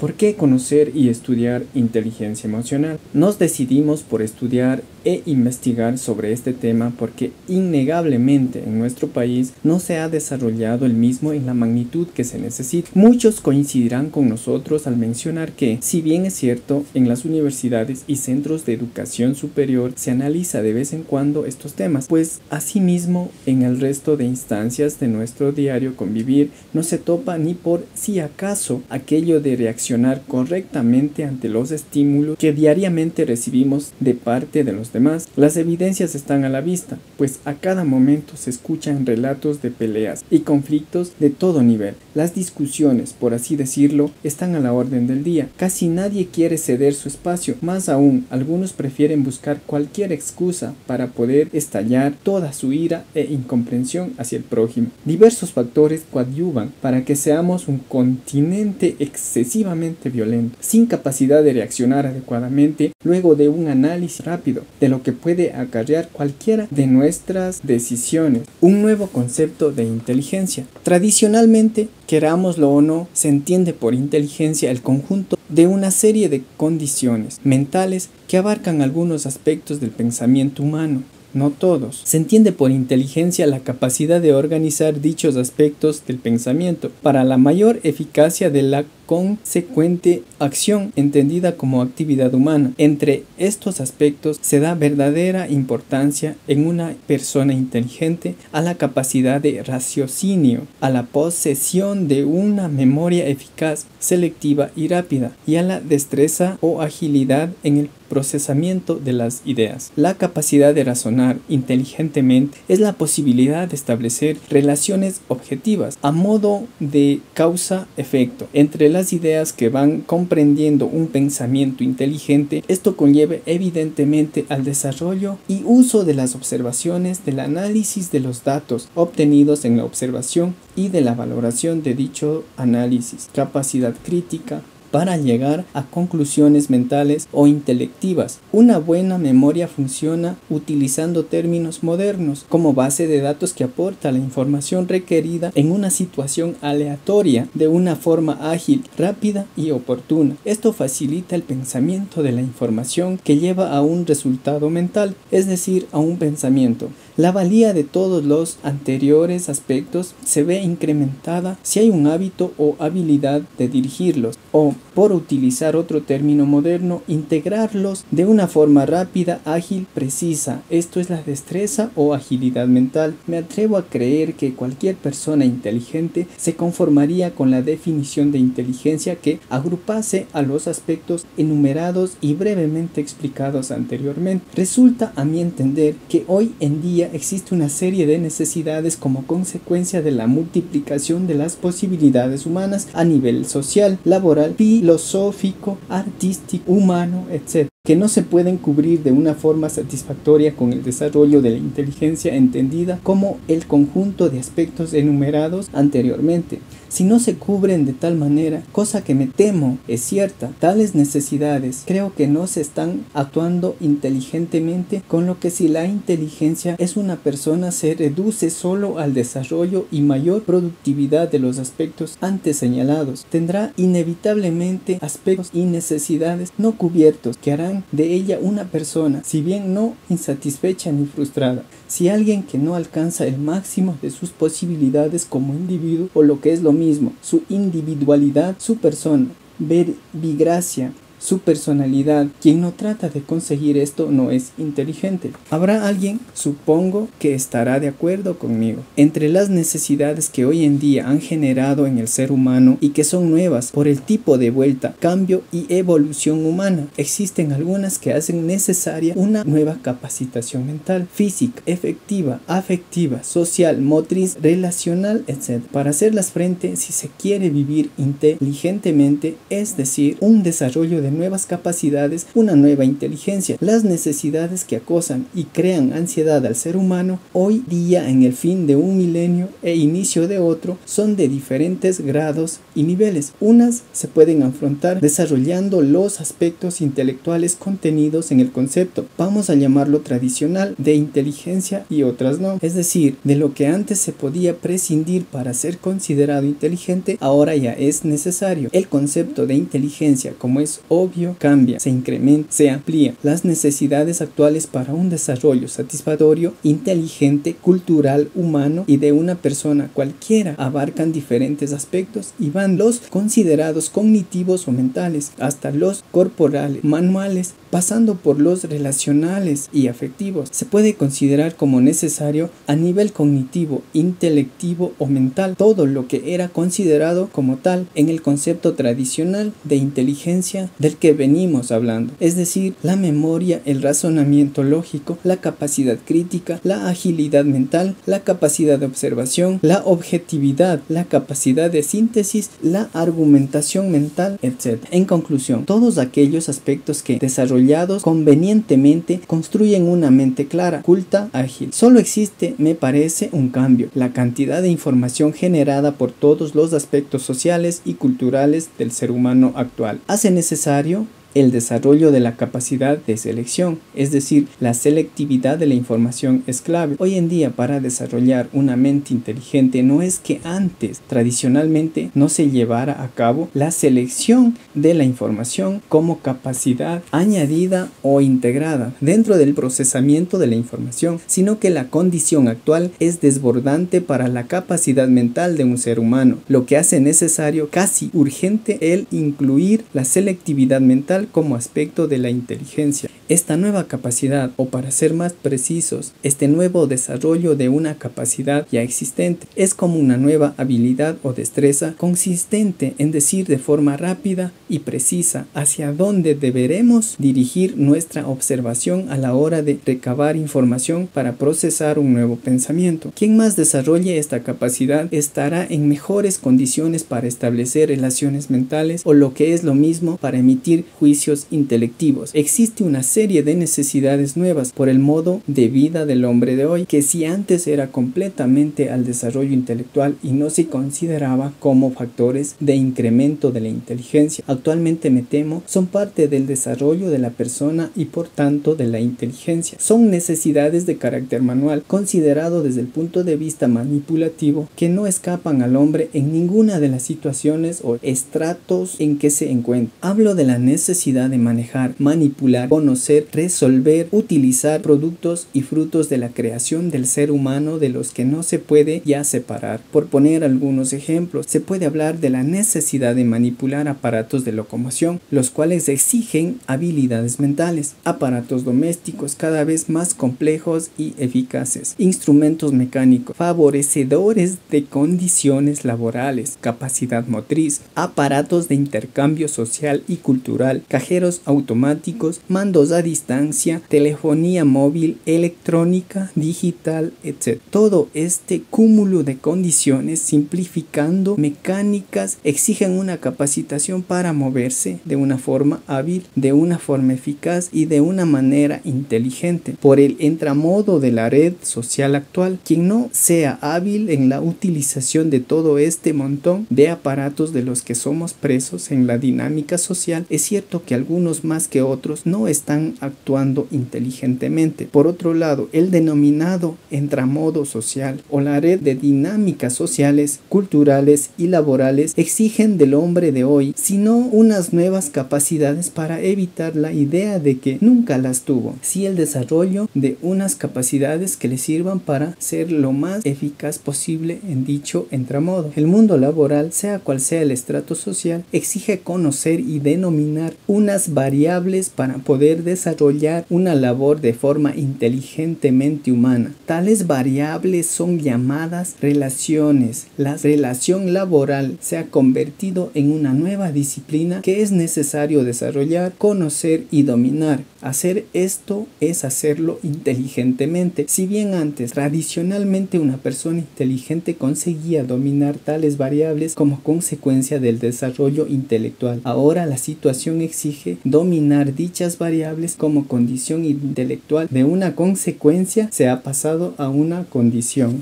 ¿Por qué conocer y estudiar inteligencia emocional? Nos decidimos por estudiar e investigar sobre este tema porque innegablemente en nuestro país no se ha desarrollado el mismo en la magnitud que se necesita. Muchos coincidirán con nosotros al mencionar que, si bien es cierto, en las universidades y centros de educación superior se analiza de vez en cuando estos temas, pues asimismo en el resto de instancias de nuestro diario convivir no se topa ni por si acaso aquello de reaccionar correctamente ante los estímulos que diariamente recibimos de parte de los demás. Las evidencias están a la vista, pues a cada momento se escuchan relatos de peleas y conflictos de todo nivel. Las discusiones, por así decirlo, están a la orden del día. Casi nadie quiere ceder su espacio, más aún algunos prefieren buscar cualquier excusa para poder estallar toda su ira e incomprensión hacia el prójimo. Diversos factores coadyuvan para que seamos un continente excesivamente violento, sin capacidad de reaccionar adecuadamente luego de un análisis rápido de lo que puede acarrear cualquiera de nuestras decisiones. Un nuevo concepto de inteligencia. Tradicionalmente, querámoslo o no, se entiende por inteligencia el conjunto de una serie de condiciones mentales que abarcan algunos aspectos del pensamiento humano no todos. Se entiende por inteligencia la capacidad de organizar dichos aspectos del pensamiento para la mayor eficacia de la consecuente acción entendida como actividad humana. Entre estos aspectos se da verdadera importancia en una persona inteligente a la capacidad de raciocinio, a la posesión de una memoria eficaz, selectiva y rápida, y a la destreza o agilidad en el procesamiento de las ideas. La capacidad de razonar inteligentemente es la posibilidad de establecer relaciones objetivas a modo de causa-efecto entre las ideas que van comprendiendo un pensamiento inteligente, esto conlleva evidentemente al desarrollo y uso de las observaciones, del análisis de los datos obtenidos en la observación y de la valoración de dicho análisis, capacidad crítica, para llegar a conclusiones mentales o intelectivas. Una buena memoria funciona utilizando términos modernos como base de datos que aporta la información requerida en una situación aleatoria de una forma ágil, rápida y oportuna. Esto facilita el pensamiento de la información que lleva a un resultado mental, es decir, a un pensamiento. La valía de todos los anteriores aspectos se ve incrementada si hay un hábito o habilidad de dirigirlos o, por utilizar otro término moderno, integrarlos de una forma rápida, ágil, precisa. Esto es la destreza o agilidad mental. Me atrevo a creer que cualquier persona inteligente se conformaría con la definición de inteligencia que agrupase a los aspectos enumerados y brevemente explicados anteriormente. Resulta a mi entender que hoy en día existe una serie de necesidades como consecuencia de la multiplicación de las posibilidades humanas a nivel social, laboral, filosófico, artístico, humano, etc que no se pueden cubrir de una forma satisfactoria con el desarrollo de la inteligencia entendida como el conjunto de aspectos enumerados anteriormente. Si no se cubren de tal manera, cosa que me temo es cierta, tales necesidades creo que no se están actuando inteligentemente, con lo que si la inteligencia es una persona se reduce solo al desarrollo y mayor productividad de los aspectos antes señalados, tendrá inevitablemente aspectos y necesidades no cubiertos que harán de ella una persona, si bien no insatisfecha ni frustrada, si alguien que no alcanza el máximo de sus posibilidades como individuo o lo que es lo mismo, su individualidad, su persona, verbigracia, su personalidad. Quien no trata de conseguir esto no es inteligente. Habrá alguien, supongo, que estará de acuerdo conmigo. Entre las necesidades que hoy en día han generado en el ser humano y que son nuevas por el tipo de vuelta, cambio y evolución humana, existen algunas que hacen necesaria una nueva capacitación mental, física, efectiva, afectiva, social, motriz, relacional, etc. Para hacerlas frente si se quiere vivir inteligentemente, es decir, un desarrollo de nuevas capacidades una nueva inteligencia. Las necesidades que acosan y crean ansiedad al ser humano hoy día en el fin de un milenio e inicio de otro son de diferentes grados y niveles. Unas se pueden afrontar desarrollando los aspectos intelectuales contenidos en el concepto, vamos a llamarlo tradicional, de inteligencia y otras no. Es decir, de lo que antes se podía prescindir para ser considerado inteligente, ahora ya es necesario. El concepto de inteligencia, como es obvio, cambia, se incrementa, se amplía. Las necesidades actuales para un desarrollo satisfactorio, inteligente, cultural, humano y de una persona cualquiera abarcan diferentes aspectos y van los considerados cognitivos o mentales hasta los corporales, manuales, pasando por los relacionales y afectivos. Se puede considerar como necesario a nivel cognitivo, intelectivo o mental todo lo que era considerado como tal en el concepto tradicional de inteligencia que venimos hablando, es decir, la memoria, el razonamiento lógico, la capacidad crítica, la agilidad mental, la capacidad de observación, la objetividad, la capacidad de síntesis, la argumentación mental, etc. En conclusión, todos aquellos aspectos que desarrollados convenientemente construyen una mente clara, culta, ágil. Solo existe, me parece, un cambio, la cantidad de información generada por todos los aspectos sociales y culturales del ser humano actual. Hace necesario diario el desarrollo de la capacidad de selección, es decir, la selectividad de la información es clave. Hoy en día para desarrollar una mente inteligente no es que antes tradicionalmente no se llevara a cabo la selección de la información como capacidad añadida o integrada dentro del procesamiento de la información, sino que la condición actual es desbordante para la capacidad mental de un ser humano, lo que hace necesario casi urgente el incluir la selectividad mental como aspecto de la inteligencia. Esta nueva capacidad, o para ser más precisos, este nuevo desarrollo de una capacidad ya existente, es como una nueva habilidad o destreza consistente en decir de forma rápida y precisa hacia dónde deberemos dirigir nuestra observación a la hora de recabar información para procesar un nuevo pensamiento. Quien más desarrolle esta capacidad estará en mejores condiciones para establecer relaciones mentales o lo que es lo mismo para emitir juicios intelectivos. Existe una serie de necesidades nuevas por el modo de vida del hombre de hoy, que si antes era completamente al desarrollo intelectual y no se consideraba como factores de incremento de la inteligencia, actualmente me temo son parte del desarrollo de la persona y por tanto de la inteligencia. Son necesidades de carácter manual, considerado desde el punto de vista manipulativo, que no escapan al hombre en ninguna de las situaciones o estratos en que se encuentra. Hablo de la necesidad de manejar, manipular, conocer, resolver, utilizar productos y frutos de la creación del ser humano de los que no se puede ya separar. Por poner algunos ejemplos, se puede hablar de la necesidad de manipular aparatos de locomoción, los cuales exigen habilidades mentales, aparatos domésticos cada vez más complejos y eficaces, instrumentos mecánicos, favorecedores de condiciones laborales, capacidad motriz, aparatos de intercambio social y cultural, cajeros automáticos, mandos a distancia, telefonía móvil, electrónica, digital, etc. Todo este cúmulo de condiciones, simplificando mecánicas, exigen una capacitación para moverse de una forma hábil, de una forma eficaz y de una manera inteligente. Por el entramodo de la red social actual, quien no sea hábil en la utilización de todo este montón de aparatos de los que somos presos en la dinámica social, es cierto que algunos más que otros no están actuando inteligentemente. Por otro lado, el denominado entramodo social o la red de dinámicas sociales, culturales y laborales exigen del hombre de hoy, sino unas nuevas capacidades para evitar la idea de que nunca las tuvo, si el desarrollo de unas capacidades que le sirvan para ser lo más eficaz posible en dicho entramodo. El mundo laboral, sea cual sea el estrato social, exige conocer y denominar unas variables para poder desarrollar una labor de forma inteligentemente humana. Tales variables son llamadas relaciones. La relación laboral se ha convertido en una nueva disciplina que es necesario desarrollar, conocer y dominar. Hacer esto es hacerlo inteligentemente. Si bien antes tradicionalmente una persona inteligente conseguía dominar tales variables como consecuencia del desarrollo intelectual, ahora la situación existe exige dominar dichas variables como condición intelectual de una consecuencia se ha pasado a una condición.